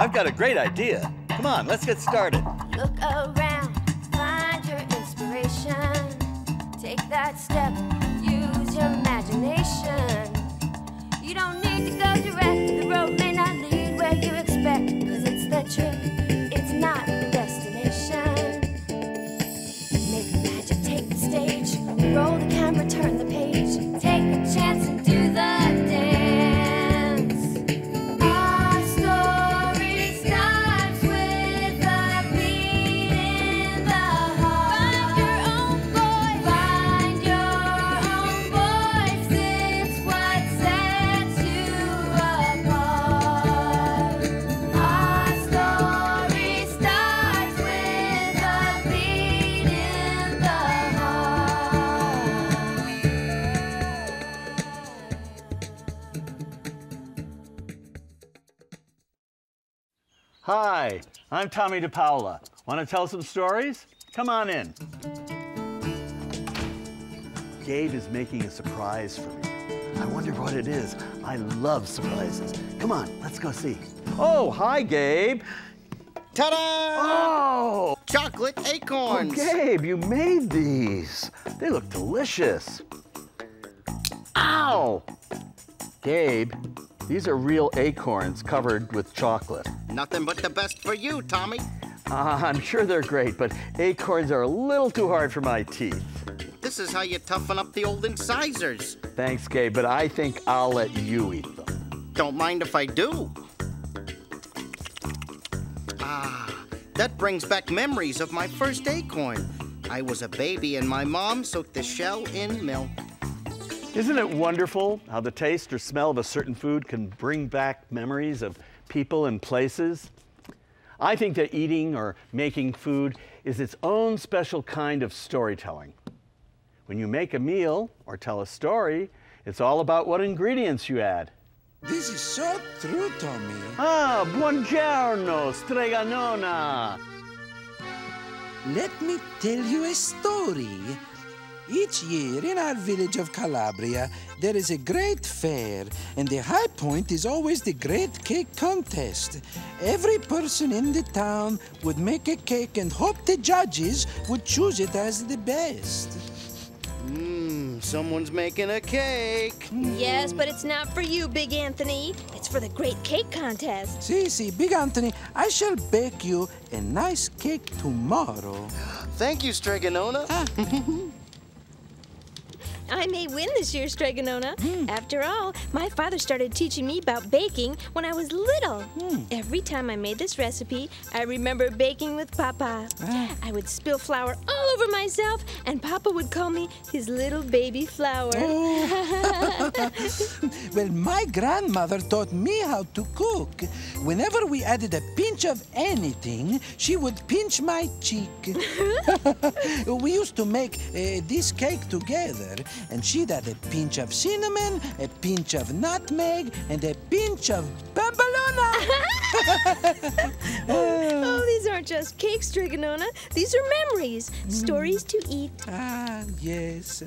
I've got a great idea. Come on, let's get started. Look around, find your inspiration. Take that step, use your imagination. You don't need to go direct, the road may not lead where you expect. Cause it's the trip, it's not the destination. Make magic, take the stage, roll the camera, turn the page. Take a chance I'm Tomie DePaola. Want to tell some stories? Come on in. Gabe is making a surprise for me. I wonder what it is. I love surprises. Come on, let's go see. Oh, hi, Gabe. Ta-da! Oh, Chocolate oh, acorns. Gabe, you made these. They look delicious. Ow! Gabe, these are real acorns covered with chocolate. Nothing but the best for you, Tomie. Uh, I'm sure they're great, but acorns are a little too hard for my teeth. This is how you toughen up the old incisors. Thanks, Gabe, but I think I'll let you eat them. Don't mind if I do. Ah, that brings back memories of my first acorn. I was a baby and my mom soaked the shell in milk. Isn't it wonderful how the taste or smell of a certain food can bring back memories of people and places? I think that eating or making food is its own special kind of storytelling. When you make a meal or tell a story, it's all about what ingredients you add. This is so true, Tomie. Ah, buongiorno, Strega Nona. Let me tell you a story. Each year in our village of Calabria, there is a great fair, and the high point is always the great cake contest. Every person in the town would make a cake and hope the judges would choose it as the best. Mmm, someone's making a cake. Yes, but it's not for you, Big Anthony. It's for the great cake contest. See, see, Big Anthony, I shall bake you a nice cake tomorrow. Thank you, Strega Nona. Ah. I may win this year, Strega Nona. Hmm. After all, my father started teaching me about baking when I was little. Hmm. Every time I made this recipe, I remember baking with Papa. Ah. I would spill flour all over myself, and Papa would call me his little baby flour. Oh. Well, my grandmother taught me how to cook. Whenever we added a pinch of anything, she would pinch my cheek. we used to make uh, this cake together, and she'd add a pinch of cinnamon, a pinch of nutmeg, and a pinch of bambolona. oh, these aren't just cakes, Strega Nona. These are memories, stories to eat. ah, yes.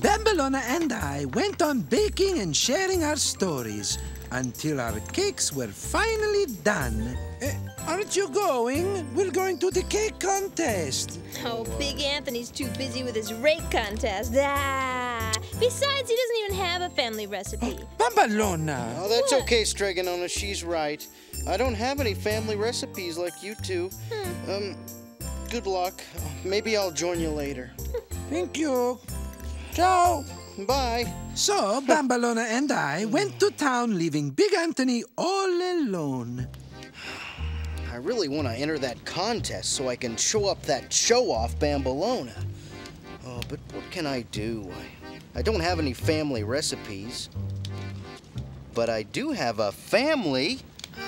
Bambolona and I went on baking and sharing our stories until our cakes were finally done. Eh, aren't you going? We're going to the cake contest. Oh, Big Anthony's too busy with his rake contest. Ah. Besides, he doesn't even have a family recipe. Bambolona. Oh, that's okay, Strega Nona. She's right. I don't have any family recipes like you two. Um, good luck. Maybe I'll join you later. Thank you. Ciao. Bye. So, Bambolona and I went to town, leaving Big Anthony all alone. I really want to enter that contest so I can show up that show off Bambolona. Oh, but what can I do? I, I don't have any family recipes. But I do have a family.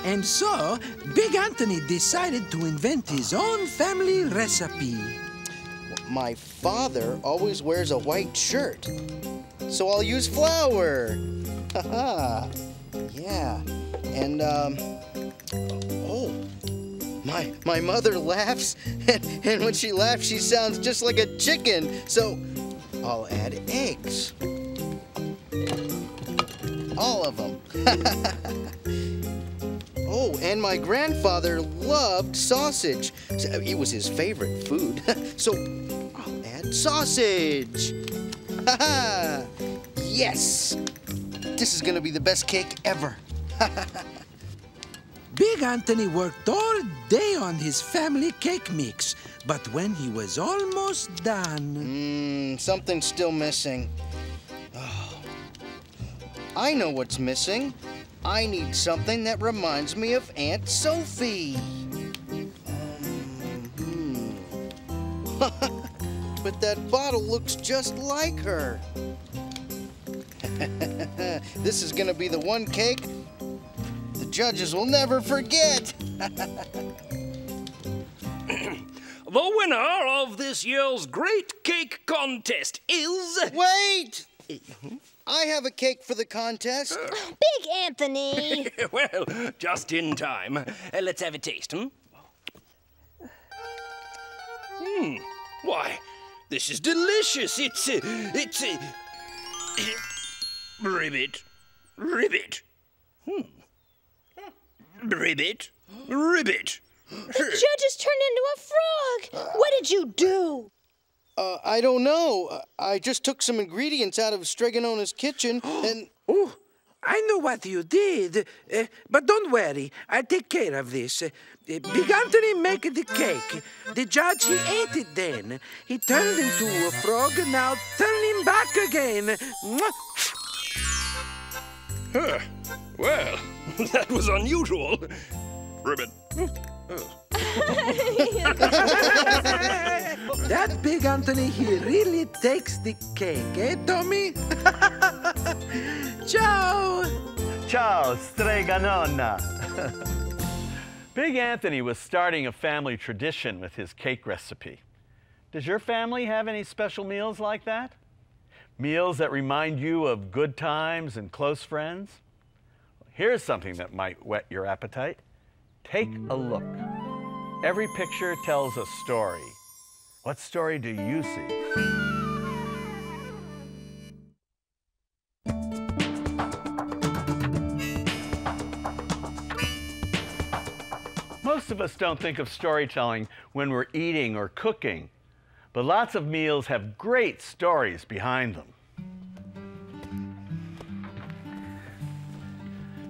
And so, Big Anthony decided to invent his own family recipe. My father always wears a white shirt. So I'll use flour. Haha. yeah. And, um, oh, my, my mother laughs, and, and when she laughs, she sounds just like a chicken. So I'll add eggs. All of them. oh, Oh, and my grandfather loved sausage. It was his favorite food. so Sausage. Yes! This is gonna be the best cake ever. Big Anthony worked all day on his family cake mix, but when he was almost done. Mmm, something's still missing. Oh. I know what's missing. I need something that reminds me of Aunt Sophie. But that bottle looks just like her. this is gonna be the one cake the judges will never forget. The winner of this year's Great Cake Contest is. Wait! I have a cake for the contest. Big Anthony! well, just in time. Uh, let's have a taste, hmm? Hmm. Why, this is delicious. It's. a, it's. a, ribbit. Ribbit. Hmm. Ribbit. Ribbit. Judges turned into a frog! What did you do? Uh, I don't know. Uh, I just took some ingredients out of Strega Nona's kitchen and. Oh, I know what you did. Uh, but don't worry, I'll take care of this. Uh, Big Anthony make the cake. The judge, he ate it then. He turned into a frog, now turn him back again. Huh. Well, that was unusual. Ribbit. That Big Anthony, he really takes the cake, eh, Tomie? Ciao! Ciao, Strega Nona. Big Anthony was starting a family tradition with his cake recipe. Does your family have any special meals like that? Meals that remind you of good times and close friends? Here's something that might whet your appetite. Take a look. Every picture tells a story. What story do you see? Most of us don't think of storytelling when we're eating or cooking, but lots of meals have great stories behind them.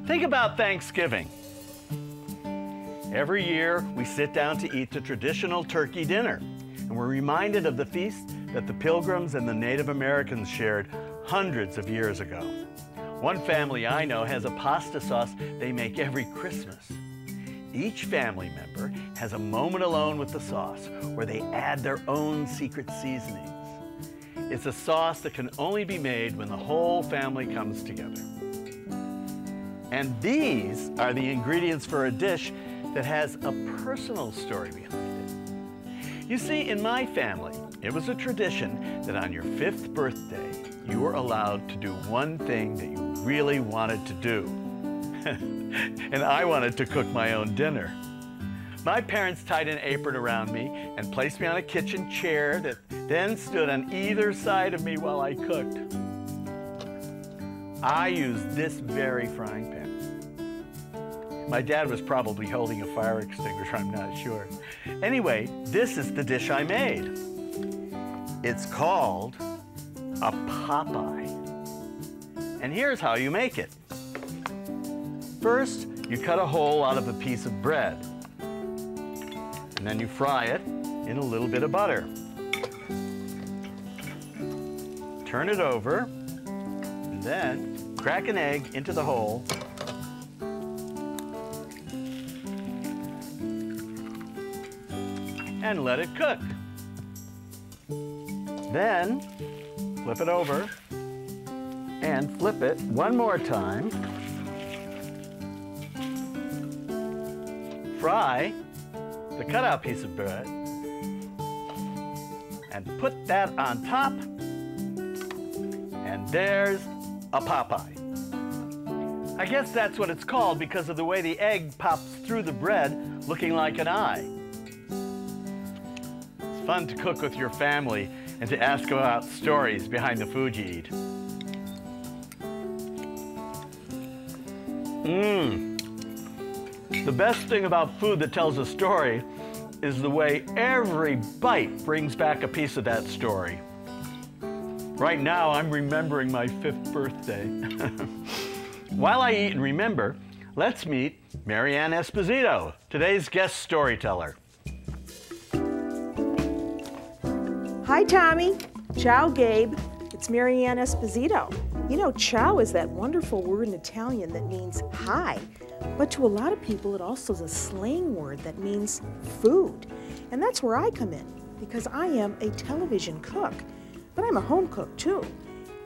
Think about Thanksgiving. Every year, we sit down to eat the traditional turkey dinner, and we're reminded of the feast that the Pilgrims and the Native Americans shared hundreds of years ago. One family I know has a pasta sauce they make every Christmas. Each family member has a moment alone with the sauce where they add their own secret seasonings. It's a sauce that can only be made when the whole family comes together. And these are the ingredients for a dish that has a personal story behind it. You see, in my family, it was a tradition that on your fifth birthday, you were allowed to do one thing that you really wanted to do. and I wanted to cook my own dinner. My parents tied an apron around me and placed me on a kitchen chair that then stood on either side of me while I cooked. I use this very frying pan. My dad was probably holding a fire extinguisher, I'm not sure. Anyway, this is the dish I made. It's called a Popeye. And here's how you make it. First, you cut a hole out of a piece of bread. And then you fry it in a little bit of butter. Turn it over, then crack an egg into the hole. And let it cook. Then flip it over and flip it one more time. Fry the cutout piece of bread and put that on top. And there's a Popeye. I guess that's what it's called because of the way the egg pops through the bread looking like an eye. It's fun to cook with your family and to ask about stories behind the food you eat. Mmm. The best thing about food that tells a story is the way every bite brings back a piece of that story. Right now, I'm remembering my fifth birthday. While I eat and remember, let's meet Mary Ann Esposito, today's guest storyteller. Hi, Tomie. Ciao, Gabe. It's Mary Ann Esposito. You know, ciao is that wonderful word in Italian that means hi, but to a lot of people, it also is a slang word that means food. And that's where I come in, because I am a television cook, but I'm a home cook too.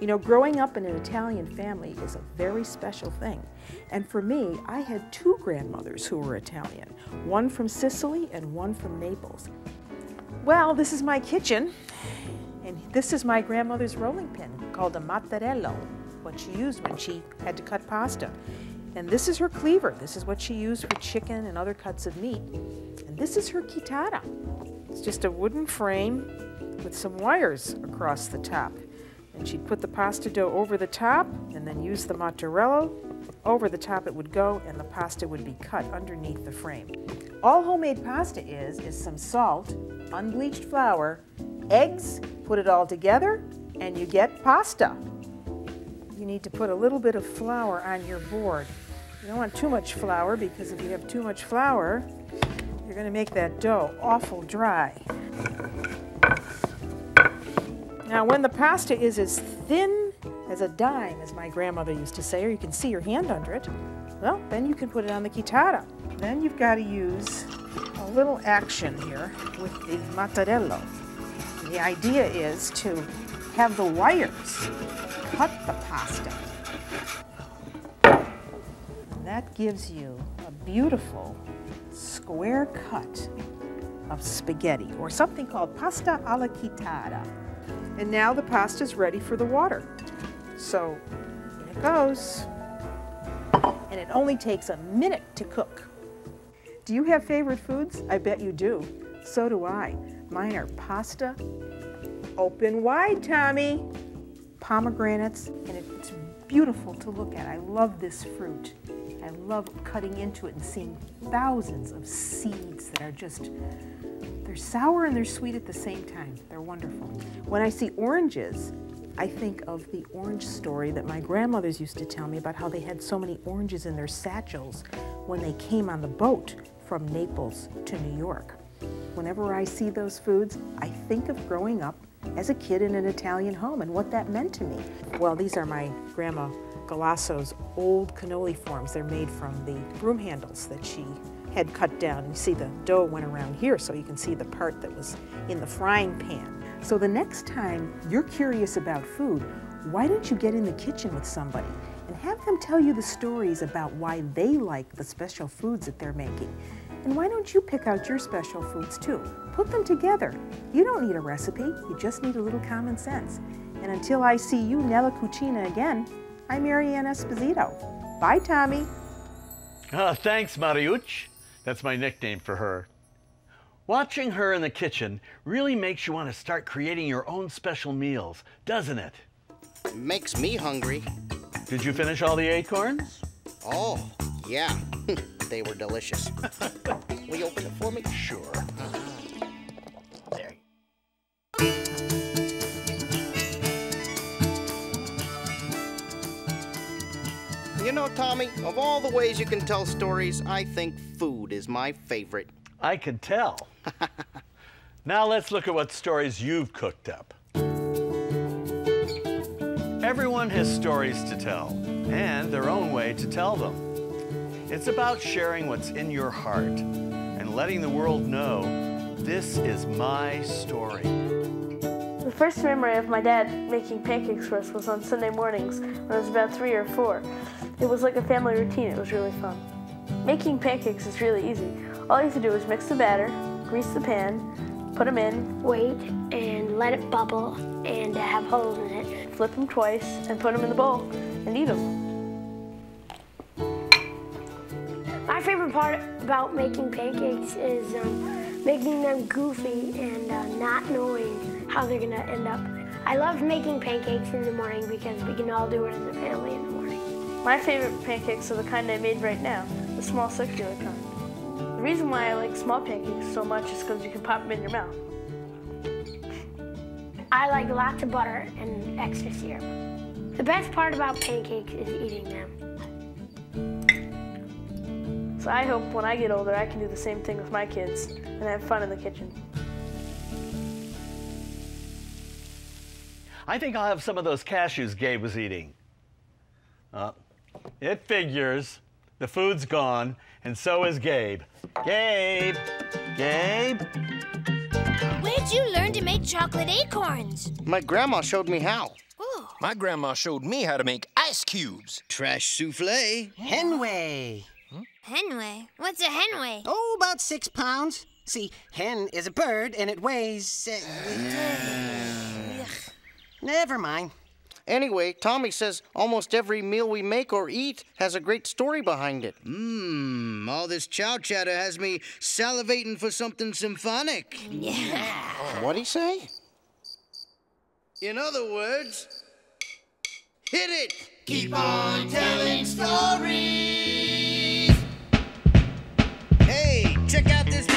You know, growing up in an Italian family is a very special thing. And for me, I had two grandmothers who were Italian, one from Sicily and one from Naples. Well, this is my kitchen, and this is my grandmother's rolling pin called a mattarello, what she used when she had to cut pasta. And this is her cleaver. This is what she used for chicken and other cuts of meat. And this is her chitarra. It's just a wooden frame with some wires across the top. And she'd put the pasta dough over the top and then use the mattarello. Over the top it would go and the pasta would be cut underneath the frame. All homemade pasta is, is some salt, unbleached flour, eggs, put it all together, and you get pasta. You need to put a little bit of flour on your board. You don't want too much flour because if you have too much flour, you're going to make that dough awful dry. Now, when the pasta is as thin as a dime, as my grandmother used to say, or you can see your hand under it, well, then you can put it on the chitarra. Then you've got to use a little action here with the mattarello. The idea is to have the wires cut the pasta. And that gives you a beautiful square cut of spaghetti, or something called pasta alla chitarra. And now the pasta is ready for the water. So in it goes. And it only takes a minute to cook. Do you have favorite foods? I bet you do. So do I. Mine are pasta, open wide, Tomie, pomegranates, and it's beautiful to look at. I love this fruit. I love cutting into it and seeing thousands of seeds that are just they're sour and they're sweet at the same time. They're wonderful. When I see oranges, I think of the orange story that my grandmothers used to tell me about how they had so many oranges in their satchels when they came on the boat from Naples to New York. Whenever I see those foods, I think of growing up as a kid in an Italian home and what that meant to me. Well, these are my grandma Galasso's old cannoli forms. They're made from the broom handles that she had cut down. You see the dough went around here so you can see the part that was in the frying pan. So the next time you're curious about food, why don't you get in the kitchen with somebody and have them tell you the stories about why they like the special foods that they're making. And why don't you pick out your special foods too? Put them together. You don't need a recipe, you just need a little common sense. And until I see you, Nella Cucina, again, I'm Mary Ann Esposito. Bye, Tomie. Ah, thanks, Mariucci. That's my nickname for her. Watching her in the kitchen really makes you want to start creating your own special meals, doesn't it? Makes me hungry. Did you finish all the acorns? Oh, yeah. they were delicious. Will you open it for me? Sure. Tomie, of all the ways you can tell stories, I think food is my favorite. I can tell. now let's look at what stories you've cooked up. Everyone has stories to tell and their own way to tell them. It's about sharing what's in your heart and letting the world know this is my story. The first memory of my dad making pancakes for us was on Sunday mornings when I was about three or four. It was like a family routine. It was really fun. Making pancakes is really easy. All you have to do is mix the batter, grease the pan, put them in, wait and let it bubble and have holes in it. flip them twice, and put them in the bowl and eat them. My favorite part about making pancakes is um, making them goofy and uh, not knowing how they're gonna end up. I love making pancakes in the morning because we can all do it as a family in the morning. My favorite pancakes are the kind I made right now. The the small circular kind. The reason why I like small pancakes so much is because you can pop them in your mouth. I like lots of butter and extra syrup. The best part about pancakes is eating them. So I hope when I get older I can do the same thing with my kids and have fun in the kitchen. I think I'll have some of those cashews Gabe was eating. Uh, it figures. The food's gone, and so is Gabe. Gabe! Gabe! Where'd you learn to make chocolate acorns? My grandma showed me how. Ooh. My grandma showed me how to make ice cubes. Trash souffle. Henway. Henway? What's a henway? Oh, about six pounds. See, hen is a bird and it weighs. Uh, never mind. Anyway, Tomie says almost every meal we make or eat has a great story behind it. Mmm, all this chow chatter has me salivating for something symphonic. Yeah. What'd he say? In other words, hit it! Keep on telling stories! Hey, check out this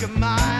your mind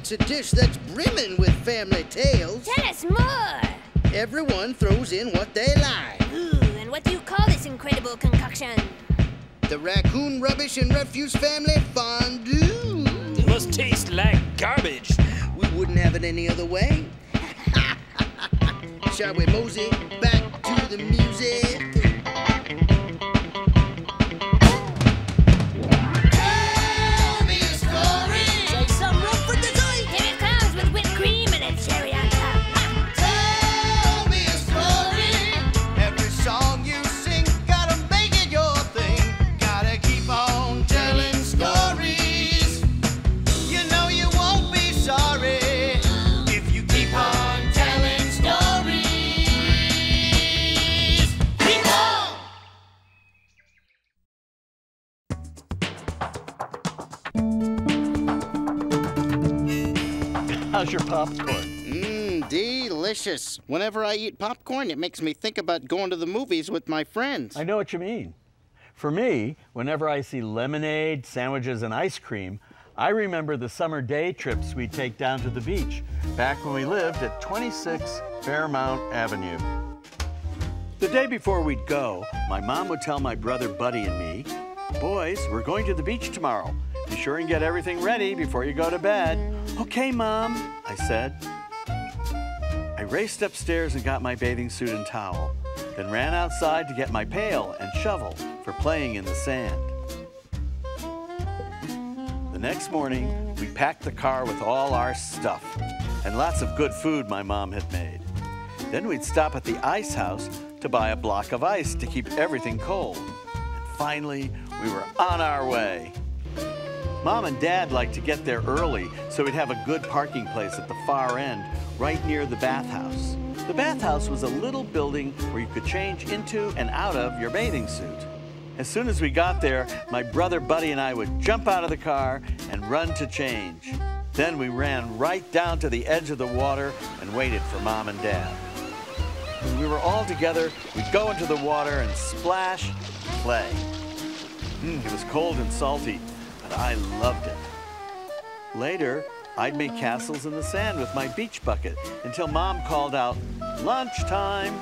makes a dish that's brimming with family tales. Tell us more. Everyone throws in what they like. Ooh, and what do you call this incredible concoction? The raccoon rubbish and refuse family fondue. It must taste like garbage. We wouldn't have it any other way. Shall we mosey back to the music? Whenever I eat popcorn, it makes me think about going to the movies with my friends. I know what you mean. For me, whenever I see lemonade, sandwiches, and ice cream, I remember the summer day trips we'd take down to the beach back when we lived at 26 Fairmount Avenue. The day before we'd go, my mom would tell my brother Buddy and me, Boys, we're going to the beach tomorrow. Be sure and get everything ready before you go to bed. Okay, Mom, I said. I raced upstairs and got my bathing suit and towel, then ran outside to get my pail and shovel for playing in the sand. The next morning, we packed the car with all our stuff and lots of good food my mom had made. Then we'd stop at the ice house to buy a block of ice to keep everything cold. And finally, we were on our way. Mom and Dad liked to get there early so we'd have a good parking place at the far end, right near the bathhouse. The bathhouse was a little building where you could change into and out of your bathing suit. As soon as we got there, my brother Buddy and I would jump out of the car and run to change. Then we ran right down to the edge of the water and waited for Mom and Dad. When we were all together, we'd go into the water and splash, play. Mm, it was cold and salty, I loved it. Later, I'd make castles in the sand with my beach bucket until mom called out, lunchtime.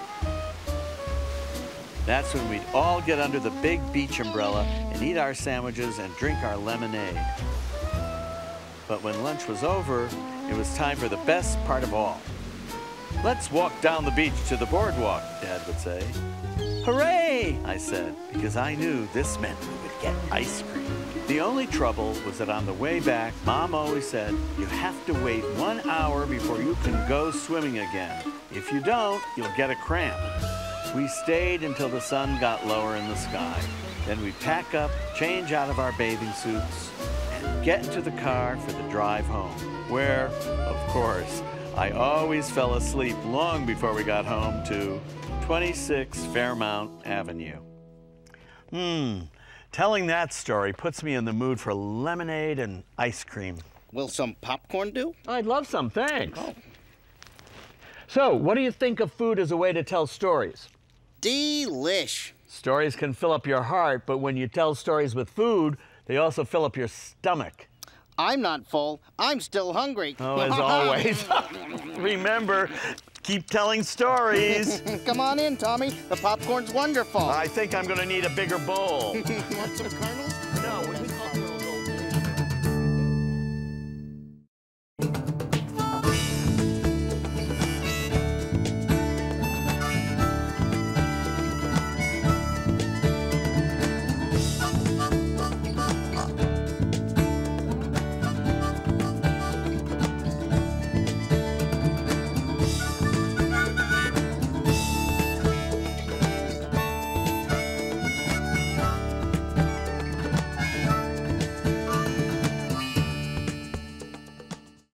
That's when we'd all get under the big beach umbrella and eat our sandwiches and drink our lemonade. But when lunch was over, it was time for the best part of all. Let's walk down the beach to the boardwalk, Dad would say. Hooray, I said, because I knew this meant we would get ice cream. The only trouble was that on the way back, Mom always said, you have to wait one hour before you can go swimming again. If you don't, you'll get a cramp. We stayed until the sun got lower in the sky. Then we'd pack up, change out of our bathing suits, and get into the car for the drive home, where, of course, I always fell asleep long before we got home to 26 Fairmount Avenue. Hmm, telling that story puts me in the mood for lemonade and ice cream. Will some popcorn do? I'd love some, thanks. So, what do you think of food as a way to tell stories? Delish. Stories can fill up your heart, but when you tell stories with food, they also fill up your stomach. I'm not full. I'm still hungry. Oh, as always. Remember, keep telling stories. Come on in, Tomie. The popcorn's wonderful. I think I'm going to need a bigger bowl. Want some kernels?